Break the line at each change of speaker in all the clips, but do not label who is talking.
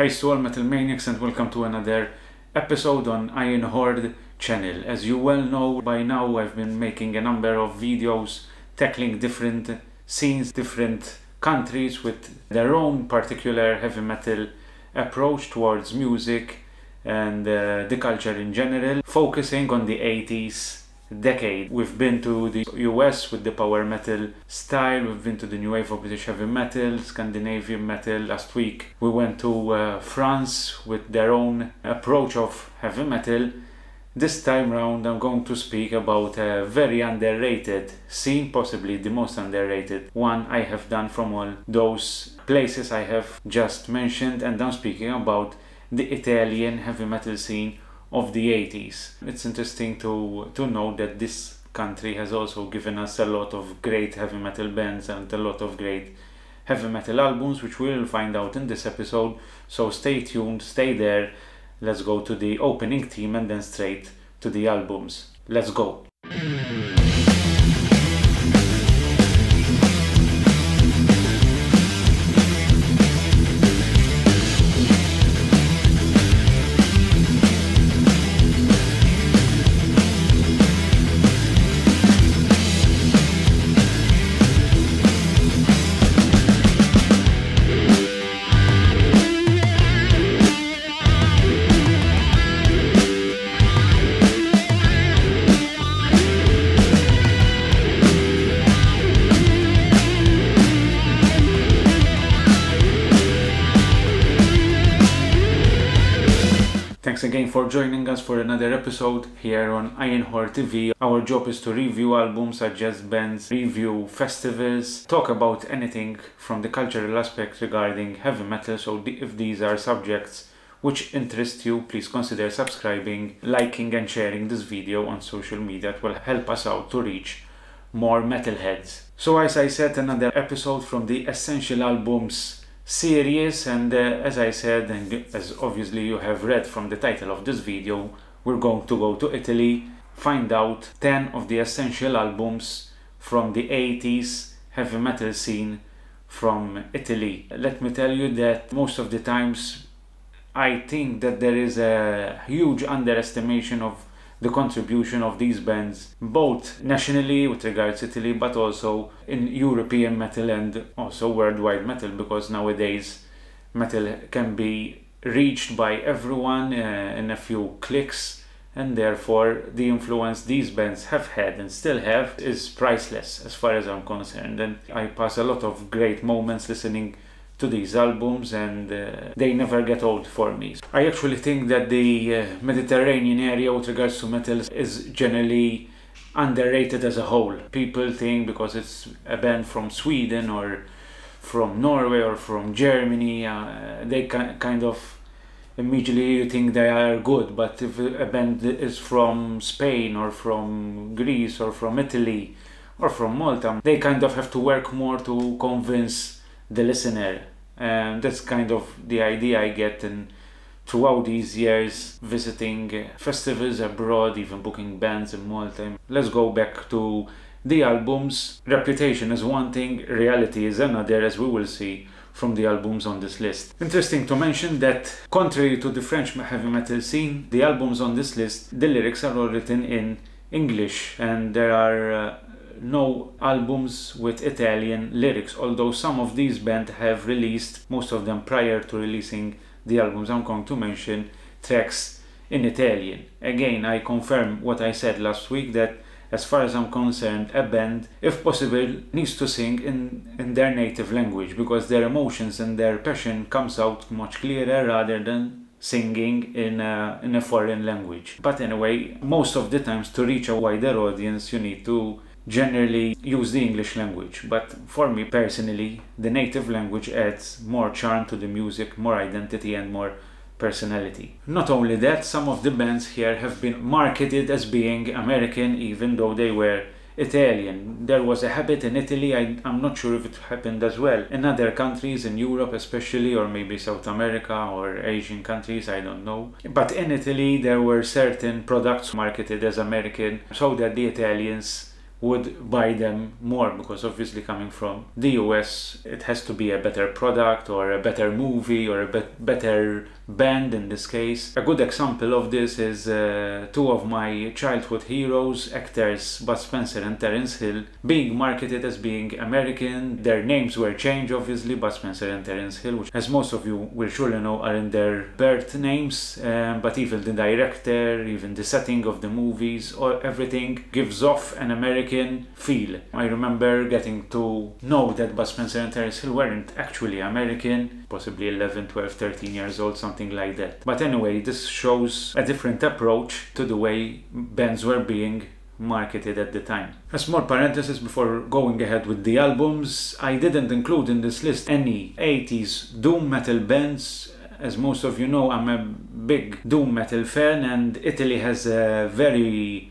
Hey all Metal Maniacs and welcome to another episode on Iron Horde channel. As you well know by now I've been making a number of videos tackling different scenes, different countries with their own particular heavy metal approach towards music and uh, the culture in general, focusing on the 80s decade. We've been to the US with the power metal style, we've been to the new wave of British heavy metal, Scandinavian metal. Last week we went to uh, France with their own approach of heavy metal. This time round I'm going to speak about a very underrated scene, possibly the most underrated one I have done from all those places I have just mentioned and I'm speaking about the Italian heavy metal scene of the 80s. It's interesting to, to know that this country has also given us a lot of great heavy metal bands and a lot of great heavy metal albums, which we'll find out in this episode. So stay tuned, stay there. Let's go to the opening theme and then straight to the albums. Let's go. For another episode here on Iron Horde TV. Our job is to review albums, suggest bands, review festivals, talk about anything from the cultural aspect regarding heavy metal. So if these are subjects which interest you, please consider subscribing, liking and sharing this video on social media. It will help us out to reach more metalheads. So as I said, another episode from the Essential Albums series and uh, as I said and as obviously you have read from the title of this video we're going to go to Italy find out 10 of the essential albums from the 80s heavy metal scene from Italy. Let me tell you that most of the times I think that there is a huge underestimation of the contribution of these bands both nationally with regards to Italy but also in European metal and also worldwide metal because nowadays metal can be reached by everyone uh, in a few clicks and therefore the influence these bands have had and still have is priceless as far as I'm concerned. And I pass a lot of great moments listening to these albums and uh, they never get old for me. I actually think that the uh, Mediterranean area with regards to metals is generally underrated as a whole. People think because it's a band from Sweden or from Norway or from Germany, uh, they kind of immediately think they are good. But if a band is from Spain or from Greece or from Italy or from Malta, they kind of have to work more to convince the listener and that's kind of the idea I get in throughout these years visiting festivals abroad even booking bands in Malta let's go back to the albums reputation is one thing reality is another as we will see from the albums on this list. Interesting to mention that, contrary to the French heavy metal scene, the albums on this list, the lyrics are all written in English, and there are uh, no albums with Italian lyrics, although some of these bands have released, most of them prior to releasing the albums I'm going to mention, tracks in Italian. Again, I confirm what I said last week that as far as I'm concerned, a band, if possible, needs to sing in, in their native language because their emotions and their passion comes out much clearer rather than singing in a, in a foreign language. But anyway, most of the times to reach a wider audience, you need to generally use the English language, but for me personally, the native language adds more charm to the music, more identity, and more personality. Not only that, some of the bands here have been marketed as being American even though they were Italian. There was a habit in Italy, I, am not sure if it happened as well. In other countries, in Europe especially, or maybe South America or Asian countries, I don't know. But in Italy, there were certain products marketed as American so that the Italians would buy them more because obviously coming from the US it has to be a better product or a better movie or a be- better band in this case. A good example of this is uh, two of my childhood heroes, actors Bud Spencer and Terence Hill, being marketed as being American. Their names were changed obviously, Bud Spencer and Terence Hill, which as most of you will surely know are in their birth names, um, but even the director, even the setting of the movies, or everything gives off an American feel. I remember getting to know that Bud Spencer and Terence Hill weren't actually American, possibly 11, 12, 13 years old, something like that. But anyway, this shows a different approach to the way bands were being marketed at the time. A small parenthesis before going ahead with the albums, I didn't include in this list any 80s doom metal bands. As most of you know, I'm a big doom metal fan, and Italy has a very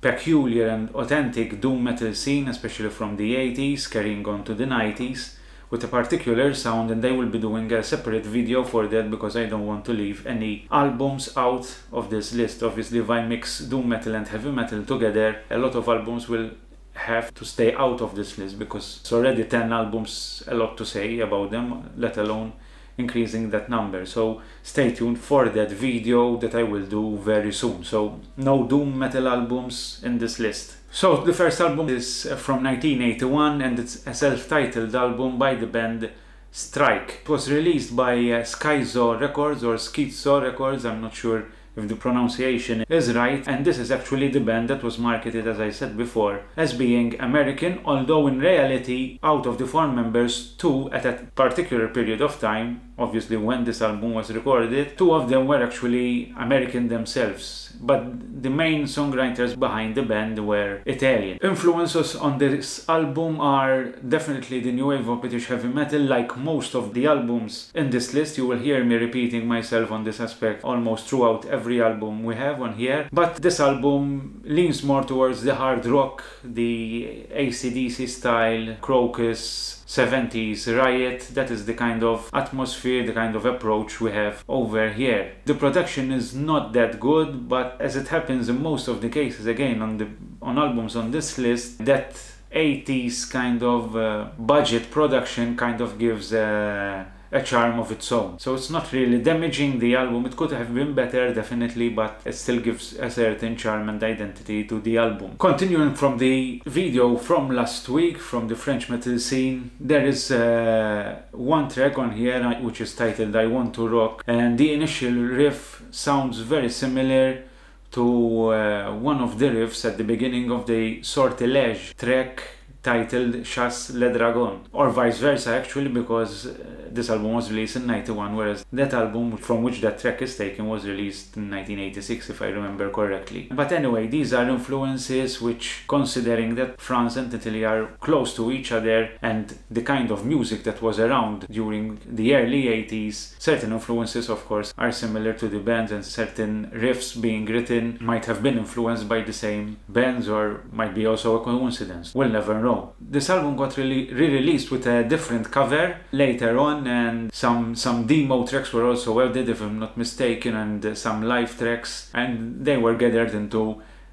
peculiar and authentic doom metal scene, especially from the 80s, carrying on to the 90s with a particular sound and they will be doing a separate video for that because I don't want to leave any albums out of this list. Obviously if I mix doom metal and heavy metal together, a lot of albums will have to stay out of this list because it's already 10 albums, a lot to say about them, let alone increasing that number. So stay tuned for that video that I will do very soon. So no doom metal albums in this list. So the first album is uh, from 1981 and it's a self-titled album by the band Strike. It was released by uh, Schizo Records or Schizo Records, I'm not sure if the pronunciation is right, and this is actually the band that was marketed, as I said before, as being American, although in reality, out of the four members, two at a particular period of time, obviously when this album was recorded, two of them were actually American themselves. But the main songwriters behind the band were Italian. Influences on this album are definitely the new wave of British heavy metal, like most of the albums in this list. You will hear me repeating myself on this aspect almost throughout every album we have on here. But this album leans more towards the hard rock, the ACDC style, Krokus, 70s riot. That is the kind of atmosphere the kind of approach we have over here. The production is not that good but as it happens in most of the cases again on the on albums on this list that 80s kind of uh, budget production kind of gives uh, a charm of its own. So it's not really damaging the album. It could have been better, definitely, but it still gives a certain charm and identity to the album. Continuing from the video from last week, from the French metal scene, there is uh, one track on here uh, which is titled I Want to Rock, and the initial riff sounds very similar to uh, one of the riffs at the beginning of the Sortilege track titled Chasse le Dragon, or vice versa actually, because uh, this album was released in 91, whereas that album from which that track is taken was released in 1986, if I remember correctly. But anyway, these are influences which, considering that France and Italy are close to each other and the kind of music that was around during the early 80s, certain influences, of course, are similar to the bands, and certain riffs being written might have been influenced by the same bands or might be also a coincidence. We'll never know. This album got re released with a different cover later on and some some demo tracks were also added if I'm not mistaken and uh, some live tracks and they were gathered into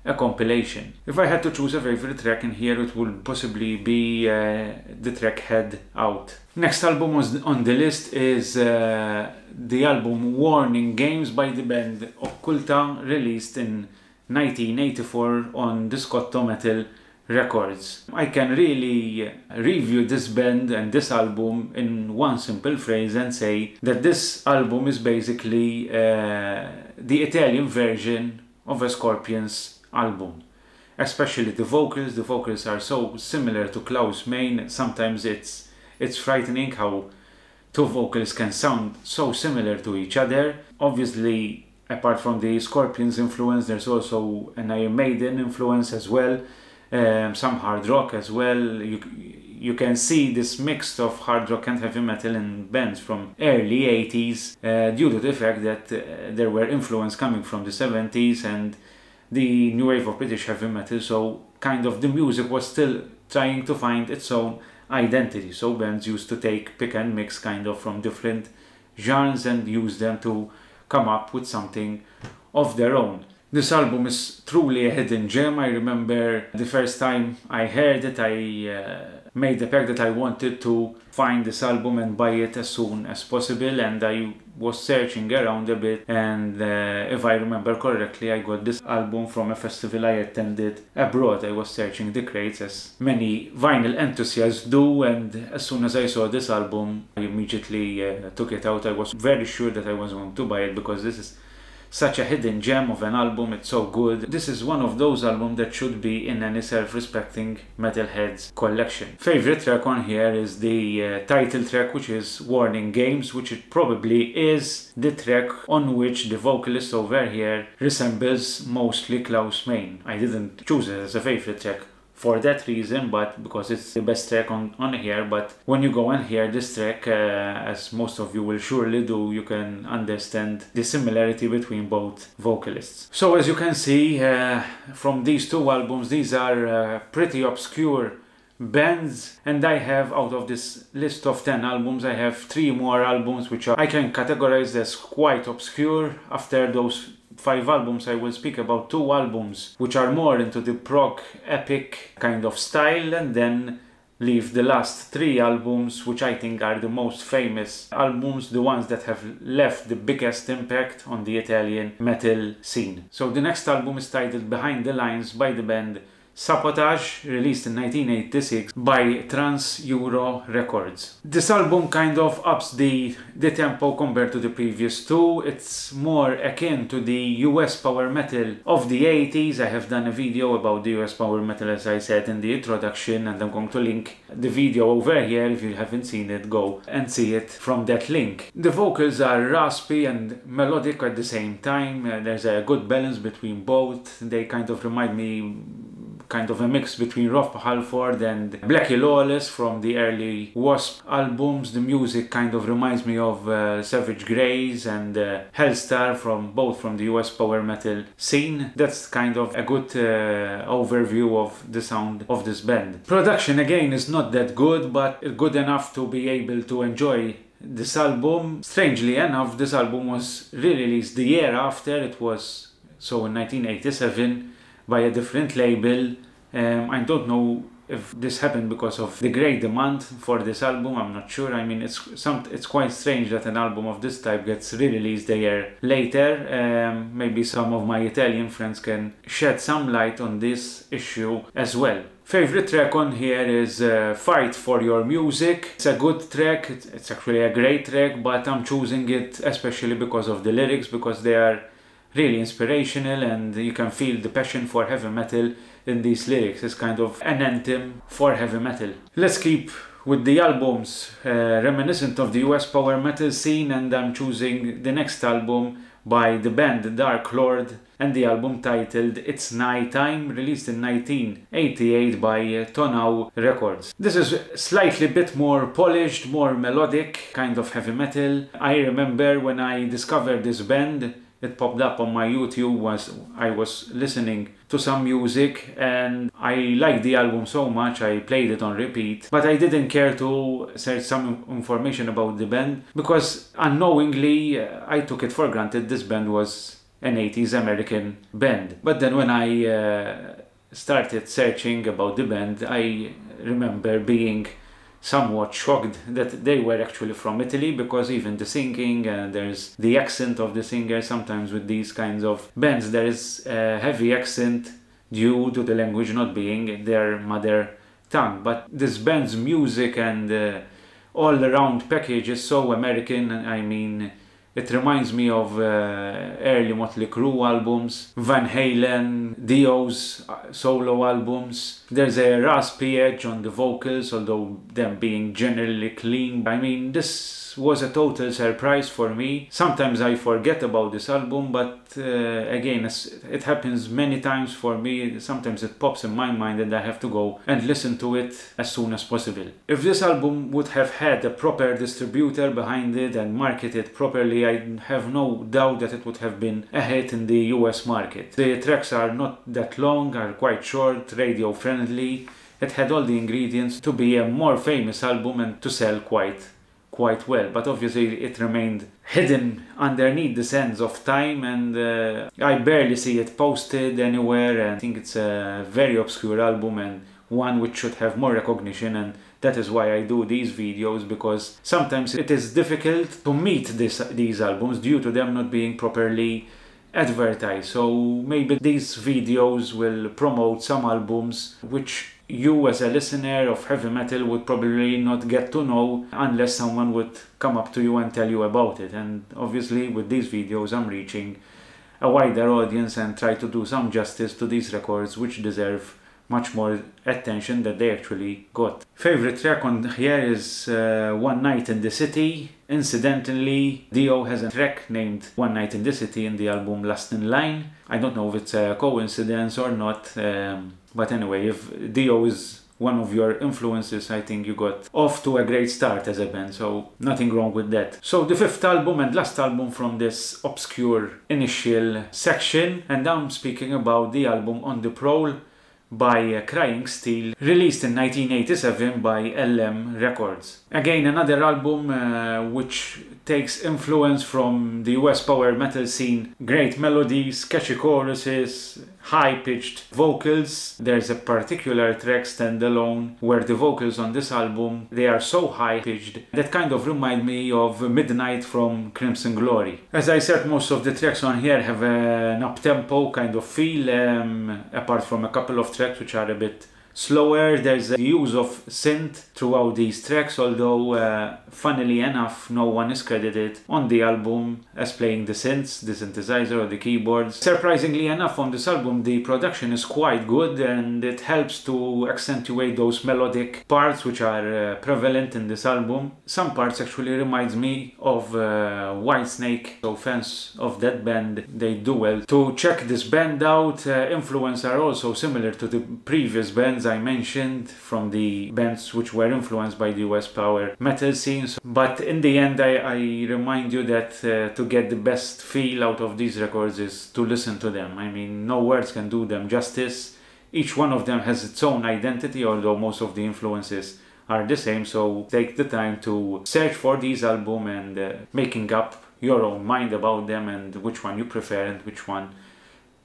a compilation. If I had to choose a favorite track in here it would possibly be uh, the track Head Out. Next album on the list is uh, the album Warning Games by the band Hocculta released in 1984 on Discotto Metal records. I can really review this band and this album in one simple phrase and say that this album is basically uh, the Italian version of a Scorpions album. Especially the vocals, the vocals are so similar to Klaus Meine, sometimes it's it's frightening how two vocals can sound so similar to each other. Obviously, apart from the Scorpions influence, there's also an Iron Maiden influence as well um, some hard rock as well. You, you can see this mix of hard rock and heavy metal in bands from early 80s uh, due to the fact that uh, there were influence coming from the 70s and the new wave of British heavy metal. So kind of the music was still trying to find its own identity. So bands used to take pick and mix kind of from different genres and use them to come up with something of their own. This album is truly a hidden gem. I remember the first time I heard it, I uh, made the pact that I wanted to find this album and buy it as soon as possible and I was searching around a bit and uh, if I remember correctly I got this album from a festival I attended abroad. I was searching the crates as many vinyl enthusiasts do and as soon as I saw this album I immediately uh, took it out. I was very sure that I was going to buy it because this is such a hidden gem of an album. It's so good. This is one of those albums that should be in any self-respecting metalhead's collection. Favorite track on here is the uh, title track, which is Warning Games, which it probably is the track on which the vocalist over here resembles mostly Klaus Meine. I didn't choose it as a favorite track for that reason, but because it's the best track on, on here. But when you go and hear this track, uh, as most of you will surely do, you can understand the similarity between both vocalists. So as you can see uh, from these two albums, these are uh, pretty obscure bands and I have out of this list of 10 albums I have three more albums which are I can categorize as quite obscure after those five albums, I will speak about two albums which are more into the prog epic kind of style, and then leave the last three albums, which I think are the most famous albums, the ones that have left the biggest impact on the Italian metal scene. So the next album is titled Behind the Lines by the band Sabotage, released in 1986 by Trans Euro Records. This album kind of ups the, the tempo compared to the previous two. It's more akin to the US power metal of the 80s. I have done a video about the US power metal as I said in the introduction and I'm going to link the video over here if you haven't seen it go and see it from that link. The vocals are raspy and melodic at the same time. There's a good balance between both. They kind of remind me kind of a mix between Rob Halford and Blackie Lawless from the early Wasp albums. The music kind of reminds me of uh, Savage Grace and uh, Helstar from both from the US power metal scene. That's kind of a good uh, overview of the sound of this band. Production again is not that good, but good enough to be able to enjoy this album. Strangely enough, this album was re-released the year after. It was so in 1987 by a different label. Um, I don't know if this happened because of the great demand for this album i'm not sure i mean it's some it's quite strange that an album of this type gets re-released a year later um, maybe some of my italian friends can shed some light on this issue as well Favorite track on here is uh, Fight for Your Music. It's a good track, it's actually a great track, but I'm choosing it especially because of the lyrics, because they are really inspirational and you can feel the passion for heavy metal in these lyrics. It's kind of an anthem for heavy metal. Let's keep with the albums uh, reminiscent of the US power metal scene and I'm choosing the next album by the band Dark Lord and the album titled It's Nigh Time, released in 1988 by uh, Tonau Records. This is slightly bit more polished, more melodic, kind of heavy metal. I remember when I discovered this band it popped up on my YouTube was I was listening to some music and I liked the album so much I played it on repeat. But I didn't care to search some information about the band because unknowingly uh, I took it for granted this band was an 80s American band. But then when I uh, started searching about the band I remember being somewhat shocked that they were actually from Italy because even the singing and uh, there's the accent of the singer sometimes with these kinds of bands. There is a heavy accent due to the language not being their mother tongue. But this band's music and uh, all around package is so American I mean it reminds me of uh, early Motley Crue albums, Van Halen, Dio's uh, solo albums. There's a raspy edge on the vocals, although them being generally clean. I mean, was a total surprise for me. Sometimes I forget about this album, but uh, again, it happens many times for me. Sometimes it pops in my mind and I have to go and listen to it as soon as possible. If this album would have had a proper distributor behind it and marketed properly, I have no doubt that it would have been a hit in the US market. The tracks are not that long, are quite short, radio friendly. It had all the ingredients to be a more famous album and to sell quite quite well, but obviously it remained hidden underneath the sands of time and uh, I barely see it posted anywhere and I think it's a very obscure album and one which should have more recognition and that is why I do these videos because sometimes it is difficult to meet this, these albums due to them not being properly advertised. So maybe these videos will promote some albums which you as a listener of heavy metal would probably not get to know unless someone would come up to you and tell you about it. And obviously with these videos I'm reaching a wider audience and try to do some justice to these records which deserve much more attention that they actually got. Favorite track on here is uh, One Night in the City. Incidentally, Dio has a track named One Night in the City in the album Last in Line. I don't know if it's a coincidence or not, um, but anyway, if Dio is one of your influences, I think you got off to a great start as a band, so nothing wrong with that. So the fifth album and last album from this obscure initial section, and I'm speaking about the album On the Prowl by uh, Crying Steel, released in 1987 by LM Records. Again, another album uh, which takes influence from the US power metal scene. Great melodies, catchy choruses, high-pitched vocals. There's a particular track standalone where the vocals on this album, they are so high-pitched that kind of remind me of Midnight from Crimson Glory. As I said, most of the tracks on here have an up-tempo kind of feel, um, apart from a couple of tracks which are a bit slower. There's a use of synth throughout these tracks, although uh, funnily enough, no one is credited on the album as playing the synths, the synthesizer or the keyboards. Surprisingly enough, on this album, the production is quite good and it helps to accentuate those melodic parts which are uh, prevalent in this album. Some parts actually reminds me of uh, Whitesnake, so fans of that band, they do well to check this band out. Uh, influence are also similar to the previous bands bands I mentioned from the bands which were influenced by the US power metal scenes. But in the end, I, I remind you that uh, to get the best feel out of these records is to listen to them. I mean, no words can do them justice. Each one of them has its own identity, although most of the influences are the same. So take the time to search for these albums and uh, making up your own mind about them and which one you prefer and which one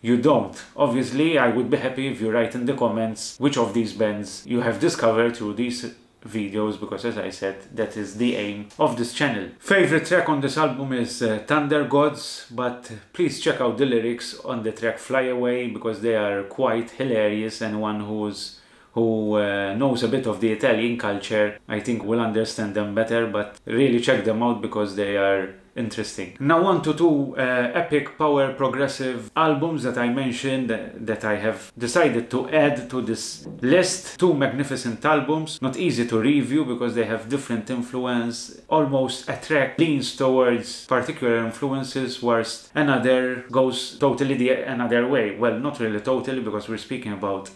you don't. Obviously, I would be happy if you write in the comments which of these bands you have discovered through these videos because as I said that is the aim of this channel. Favorite track on this album is uh, Thunder Gods but please check out the lyrics on the track Fly Away because they are quite hilarious and one who's who uh, knows a bit of the Italian culture I think will understand them better but really check them out because they are interesting. Now on to two uh, epic power progressive albums that I mentioned that, that I have decided to add to this list. Two magnificent albums, not easy to review because they have different influence. Almost a track leans towards particular influences whilst another goes totally the another way. Well, not really totally because we're speaking about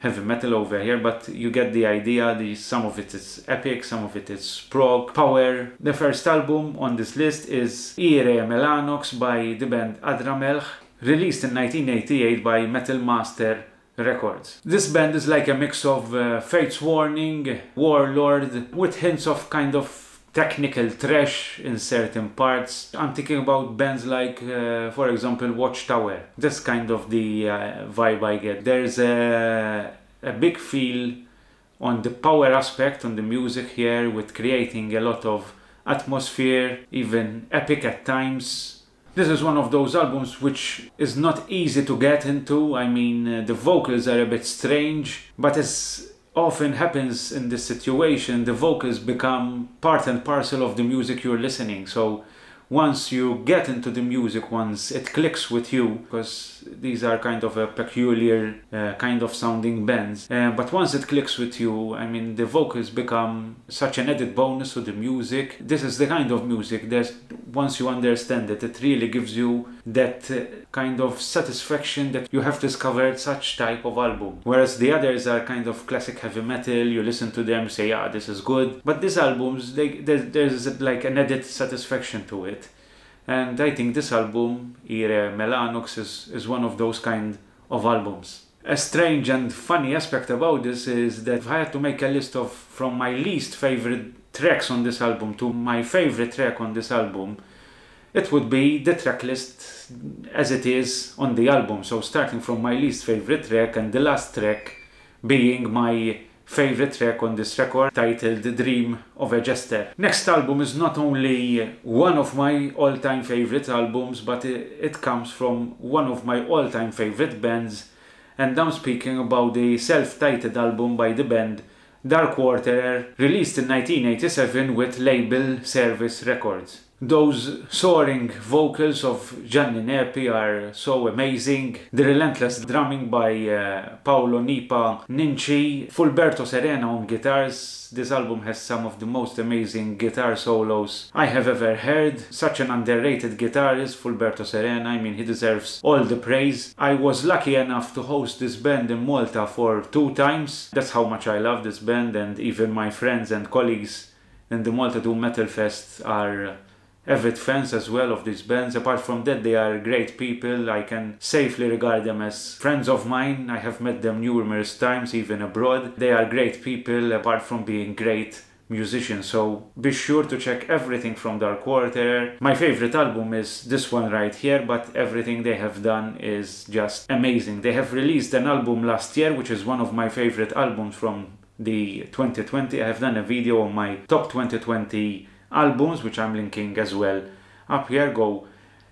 heavy metal over here, but you get the idea. The, some of it is epic, some of it is prog, power. The first album on this list is Irae Melanox by the band Adramelch, released in 1988 by Metal Master Records. This band is like a mix of uh, Fates Warning, Warlord, with hints of kind of technical thrash in certain parts. I'm thinking about bands like, uh, for example, Watchtower. That's kind of the uh, vibe I get. There's a, a big feel on the power aspect on the music here with creating a lot of atmosphere, even epic at times. This is one of those albums which is not easy to get into. I mean, uh, the vocals are a bit strange, but it's often happens in this situation, the vocals become part and parcel of the music you're listening. So once you get into the music, once it clicks with you, because these are kind of a peculiar uh, kind of sounding bands, uh, but once it clicks with you, I mean, the vocals become such an added bonus to the music. This is the kind of music that once you understand it, it really gives you that uh, kind of satisfaction that you have discovered such type of album. Whereas the others are kind of classic heavy metal, you listen to them, say, yeah, this is good. But these albums, they, there's like an added satisfaction to it. And I think this album, Irae Melanox, is, is one of those kind of albums. A strange and funny aspect about this is that if I had to make a list of from my least favorite tracks on this album to my favorite track on this album, it would be the track list as it is on the album. So starting from my least favorite track and the last track being my favorite track on this record titled The Dream of a Jester. Next album is not only one of my all-time favorite albums but it comes from one of my all-time favorite bands and I'm speaking about the self-titled album by the band Dark Water, released in 1987 with label Service Records. Those soaring vocals of Gianni Nepi are so amazing. The relentless drumming by uh, Paolo Nipa Ninci, Fulberto Serena on guitars. This album has some of the most amazing guitar solos I have ever heard. Such an underrated guitarist, Fulberto Serena. I mean, he deserves all the praise. I was lucky enough to host this band in Malta for two times. That's how much I love this band, and even my friends and colleagues in the Malta Doom Metal Fest are avid fans as well of these bands. Apart from that, they are great people. I can safely regard them as friends of mine. I have met them numerous times, even abroad. They are great people, apart from being great musicians. So be sure to check everything from Dark Quarterer. My favorite album is this one right here, but everything they have done is just amazing. They have released an album last year, which is one of my favorite albums from the 2020. I have done a video on my top 2020 albums, which I'm linking as well up here. Go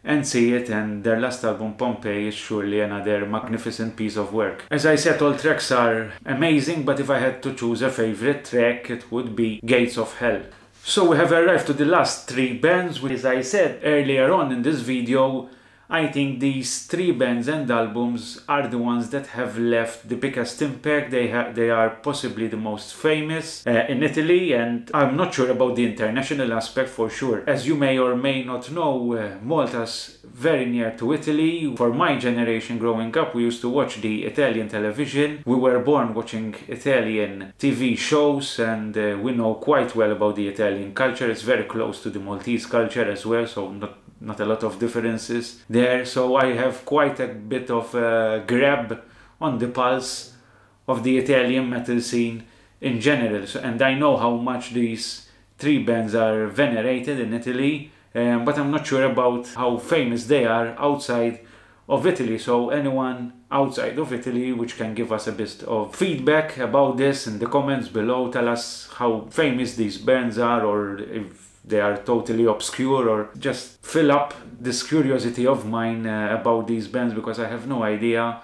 and see it and their last album Pompeii is surely another magnificent piece of work. As I said all tracks are amazing but if I had to choose a favorite track it would be Gates of Hell. So we have arrived to the last three bands which as I said earlier on in this video I think these three bands and albums are the ones that have left the biggest impact. They they are possibly the most famous uh, in Italy, and I'm not sure about the international aspect for sure. As you may or may not know, uh, Malta's very near to Italy. For my generation growing up, we used to watch the Italian television. We were born watching Italian TV shows, and uh, we know quite well about the Italian culture. It's very close to the Maltese culture as well, so not not a lot of differences there. So I have quite a bit of a grab on the pulse of the Italian metal scene in general. So, and I know how much these three bands are venerated in Italy, um, but I'm not sure about how famous they are outside of Italy. So anyone outside of Italy which can give us a bit of feedback about this in the comments below, tell us how famous these bands are or if they are totally obscure or just fill up this curiosity of mine uh, about these bands because I have no idea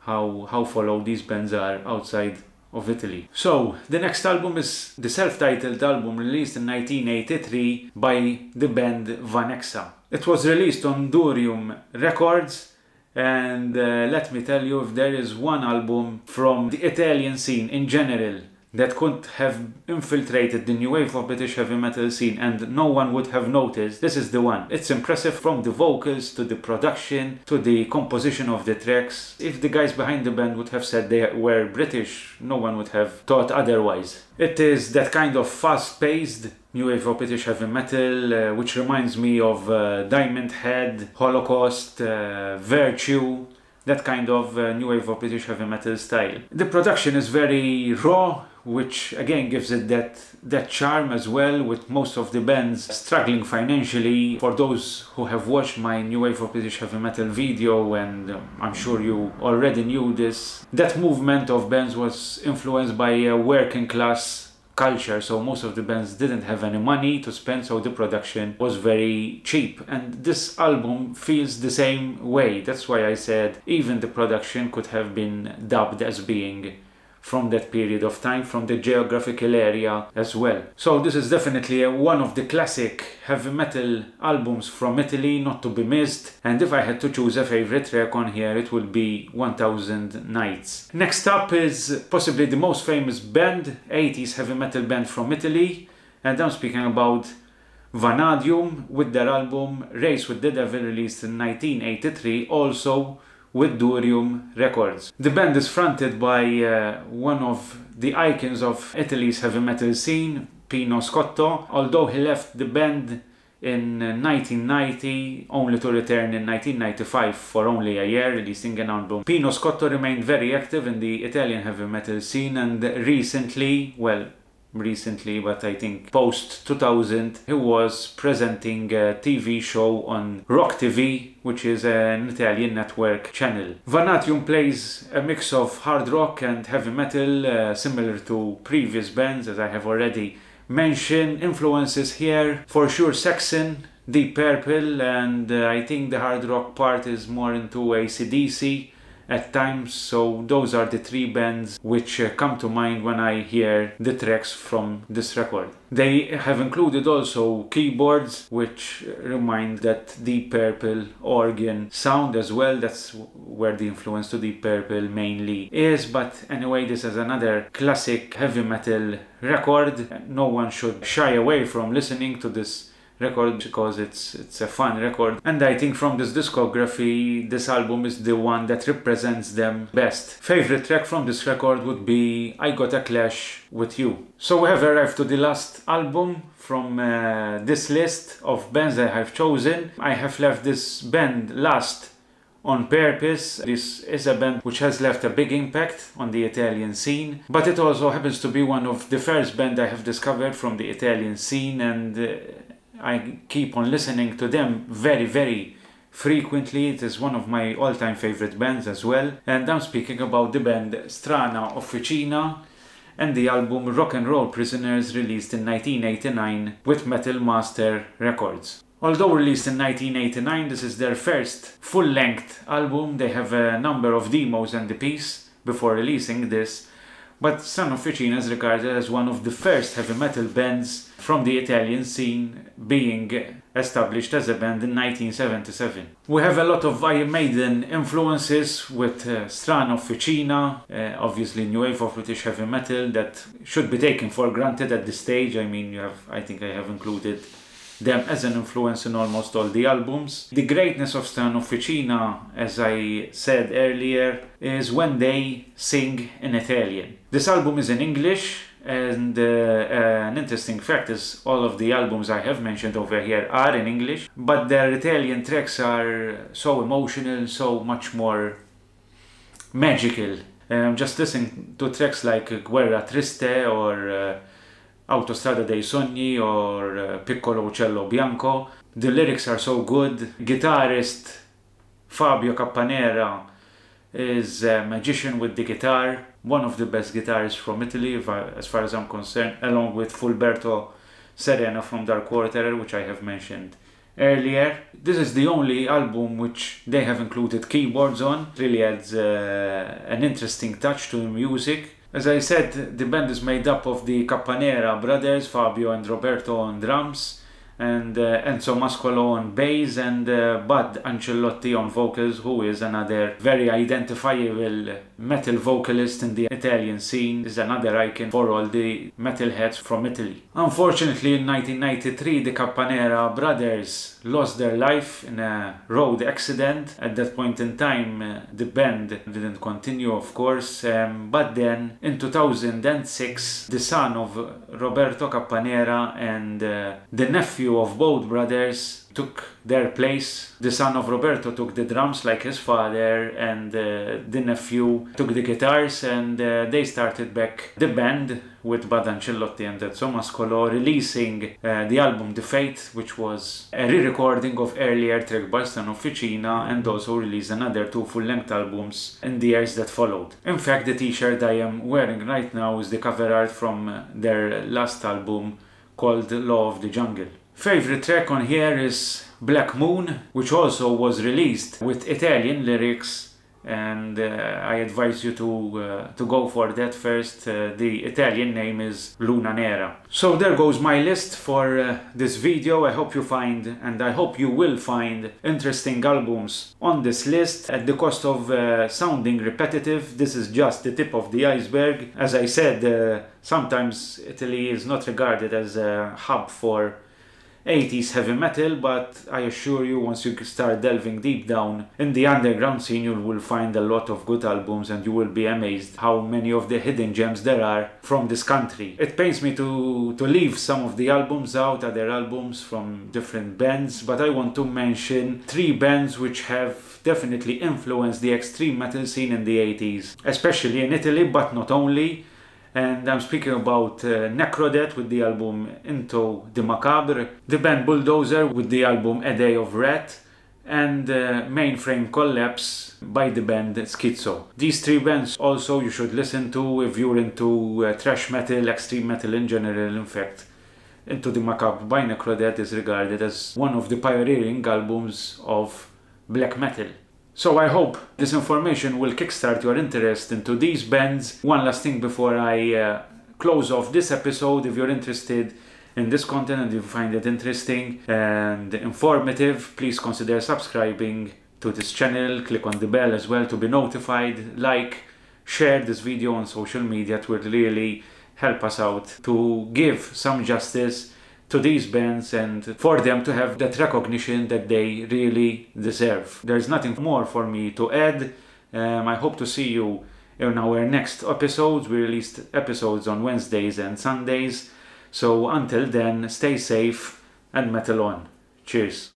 how how followed these bands are outside of Italy. So the next album is the self-titled album released in 1983 by the band Vanexa. It was released on Durium Records and uh, let me tell you if there is one album from the Italian scene in general that could have infiltrated the new wave of British heavy metal scene and no one would have noticed, this is the one. It's impressive from the vocals to the production to the composition of the tracks. If the guys behind the band would have said they were British, no one would have thought otherwise. It is that kind of fast-paced new wave of British heavy metal, uh, which reminds me of uh, Diamond Head, Holocaust, uh, Virtue, that kind of uh, new wave of British heavy metal style. The production is very raw, which again gives it that that charm as well with most of the bands struggling financially. For those who have watched my new wave of british heavy metal video and um, i'm sure you already knew this that movement of bands was influenced by a working class culture. So most of the bands didn't have any money to spend so the production was very cheap. And this album feels the same way. That's why i said even the production could have been dubbed as being from that period of time, from the geographical area as well. So this is definitely one of the classic heavy metal albums from Italy, not to be missed. And if I had to choose a favorite track on here, it would be 1000 Nights. Next up is possibly the most famous band, 80s heavy metal band from Italy. And I'm speaking about Vanadium with their album Race with the Devil released in 1983, also with Durium Records. The band is fronted by uh, one of the icons of Italy's heavy metal scene, Pino Scotto, although he left the band in uh, 1990, only to return in 1995 for only a year, releasing an album. Pino Scotto remained very active in the Italian heavy metal scene and recently, well, recently, but I think post 2000, he was presenting a TV show on Rock TV, which is an Italian network channel. Vanadium plays a mix of hard rock and heavy metal, uh, similar to previous bands, as I have already mentioned. Influences here, for sure, Saxon, Deep Purple, and uh, I think the hard rock part is more into ACDC at times. So those are the three bands which uh, come to mind when I hear the tracks from this record. They have included also keyboards which remind that Deep Purple organ sound as well. That's where the influence to Deep Purple mainly is. But anyway, this is another classic heavy metal record. No one should shy away from listening to this record because it's it's a fun record and I think from this discography this album is the one that represents them best. Favorite track from this record would be I Got a Clash with You. So we have arrived to the last album from uh, this list of bands I have chosen. I have left this band last on purpose. This is a band which has left a big impact on the Italian scene, but it also happens to be one of the first band I have discovered from the Italian scene and uh, I keep on listening to them very, very frequently. It is one of my all time favorite bands as well. And I'm speaking about the band Strana Officina and the album Rock and Roll Prisoners released in 1989 with Metal Master Records. Although released in 1989, this is their first full length album. They have a number of demos and the piece before releasing this but Strana Officina is regarded as one of the first heavy metal bands from the Italian scene, being established as a band in 1977. We have a lot of Iron Maiden influences with uh, Strana Officina, uh, obviously new wave of British heavy metal that should be taken for granted at this stage. I mean, you have, I think I have included them as an influence in almost all the albums. The greatness of Strana Officina, as I said earlier, is when they sing in Italian. This album is in English, and uh, an interesting fact is all of the albums I have mentioned over here are in English, but their Italian tracks are so emotional, so much more magical. Um, just listen to tracks like Guerra Triste or uh, Autostrada dei Sogni or uh, Piccolo Uccello Bianco. The lyrics are so good. Guitarist Fabio Cappanera is a magician with the guitar, one of the best guitarists from Italy, I, as far as I'm concerned, along with Fulberto Serena from Dark Quarterer, which I have mentioned earlier. This is the only album which they have included keyboards on. Really adds uh, an interesting touch to the music. As I said, the band is made up of the Cappanera brothers, Fabio and Roberto on drums, and uh, Enzo Mascolo on bass, and uh, Bud Ancelotti on vocals, who is another very identifiable metal vocalist in the Italian scene, is another icon for all the metalheads from Italy. Unfortunately, in 1993, the Cappanera brothers lost their life in a road accident. At that point in time, uh, the band didn't continue, of course, um, but then in 2006, the son of Roberto Cappanera and uh, the nephew of both brothers took their place. The son of Roberto took the drums like his father, and uh, the nephew took the guitars, and uh, they started back the band with Bud Ancillotti and Enzo Mascolo, releasing uh, the album The Fate, which was a re-recording of earlier track by Strana Officina, and also released another two full-length albums in the years that followed. In fact, the t-shirt I am wearing right now is the cover art from uh, their last album called Law of the Jungle. Favorite track on here is Black Moon, which also was released with Italian lyrics and uh, I advise you to uh, to go for that first. Uh, the Italian name is Luna Nera. So there goes my list for uh, this video. I hope you find and I hope you will find interesting albums on this list at the cost of uh, sounding repetitive. This is just the tip of the iceberg. As I said, uh, sometimes Italy is not regarded as a hub for 80s heavy metal, but I assure you, once you start delving deep down in the underground scene, you will find a lot of good albums and you will be amazed how many of the hidden gems there are from this country. It pains me to, to leave some of the albums out, other albums from different bands, but I want to mention three bands which have definitely influenced the extreme metal scene in the 80s, especially in Italy, but not only. And I'm speaking about uh, Necrodeath with the album Into the Macabre, the band Bulldozer with the album A Day of Wrath, and uh, Mainframe Collapse by the band Schizo. These three bands also you should listen to if you're into uh, thrash metal, extreme metal in general, in fact. Into the Macabre by Necrodeath is regarded as one of the pioneering albums of black metal. So I hope this information will kickstart your interest into these bands. One last thing before I uh, close off this episode, if you're interested in this content and you find it interesting and informative, please consider subscribing to this channel. Click on the bell as well to be notified. Like, share this video on social media. It will really help us out to give some justice to these bands and for them to have that recognition that they really deserve. There's nothing more for me to add. Um, I hope to see you in our next episodes. We released episodes on Wednesdays and Sundays. So until then, stay safe and metal on. Cheers.